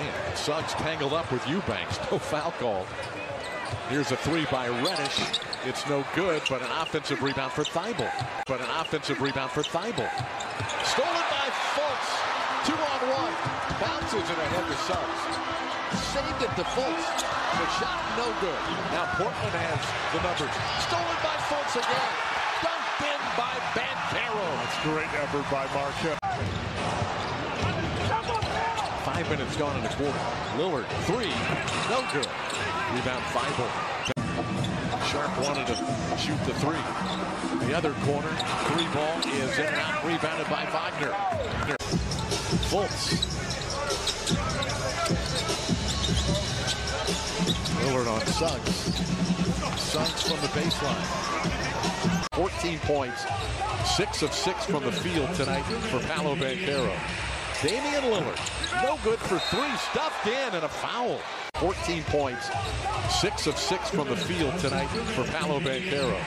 Man, Suggs tangled up with Eubanks. No foul call. Here's a three by Reddish. It's no good, but an offensive rebound for Thybulle. But an offensive rebound for Thybulle. Stolen by Fultz. Two on one. Bounces it ahead to Suggs. Saved it to Fultz. The shot no good. Now Portland has the numbers. Stolen by Fultz again. Dumped in by Banchero. That's great effort by Markelle. Five minutes gone in the quarter. Lillard, three, no good. Rebound Thybulle. Sharpe wanted to shoot the three. The other corner, three ball is in and out, rebounded by Wagner. Fultz. Lillard on Suggs. Suggs from the baseline. 14 points, six of six from the field tonight for Paolo Banchero. Damian Lillard, no good for three, stuffed in and a foul. 14 points, six of six from the field tonight for Paolo Banchero.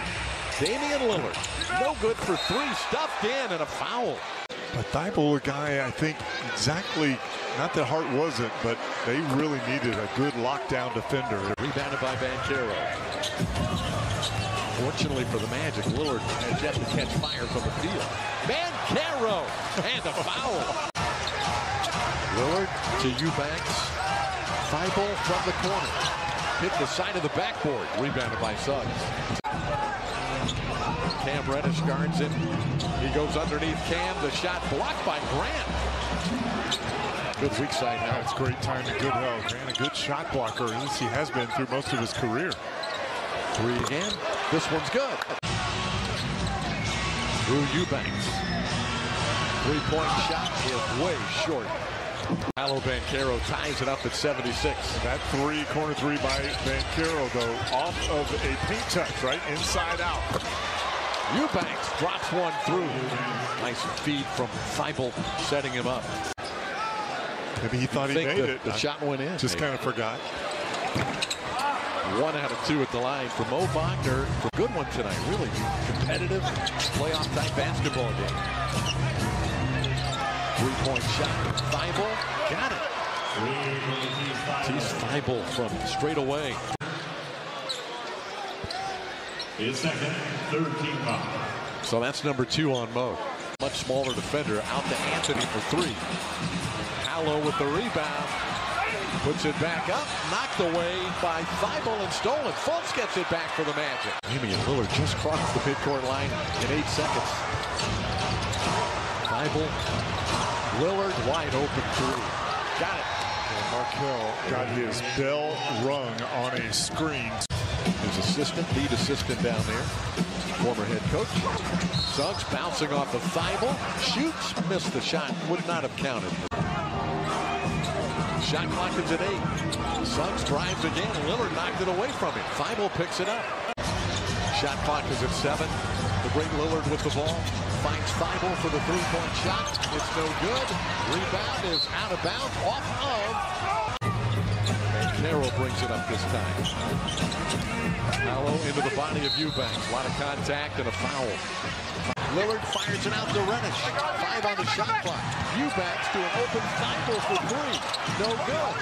Damian Lillard, no good for three, stuffed in and a foul. But Thybulle, a guy, I think exactly, not that Hart wasn't, but they really needed a good lockdown defender. Rebounded by Banchero. Fortunately for the Magic, Lillard has yet to catch fire from the field. Banchero and a foul. To Eubanks. Thybulle from the corner. Hit the side of the backboard. Rebounded by Suggs. Cam Reddish guards it. He goes underneath Cam. The shot blocked by Grant. Good weak side now. That's great time to good help. Grant a good shot blocker, as he has been through most of his career. Three again. This one's good. Drew Eubanks. Three-point shot is way short. Paolo Banchero ties it up at 76. That three, corner three by Banchero, though, off of a paint touch, right? Inside out. Eubanks drops one through. Nice feed from Thybulle, setting him up. Maybe he thought he Think made the, it. the shot went in. Just maybe. kind of forgot. One out of two at the line for Mo Wagner. Good one tonight. Really competitive playoff type basketball game. Three-point shot. Thybulle got it. Tease Thybulle from straight away. His second, third team foul. So that's number two on Mo. Much smaller defender. Out to Anthony for three. Hallow with the rebound. Puts it back up. Knocked away by Thybulle and stolen. Fultz gets it back for the Magic. Damian Lillard just crossed the midcourt line in eight seconds. Thybulle. Lillard wide open three. Got it. And Markelle got his bell rung on a screen. His assistant, lead assistant down there. Former head coach. Suggs bouncing off of Thybulle. Shoots. Missed the shot. Would not have counted. Shot clock is at eight. Suggs drives again. Lillard knocked it away from him. Thybulle picks it up. Shot clock is at seven. The great Lillard with the ball. Finds Thybulle for the three-point shot. It's no good. Rebound is out of bounds. Off of. Carroll brings it up this time. Hallow into the body of Eubanks. A lot of contact and a foul. Lillard fires it out to Reddish. Five on the shot clock. Eubanks to an open Thybulle for three. No good.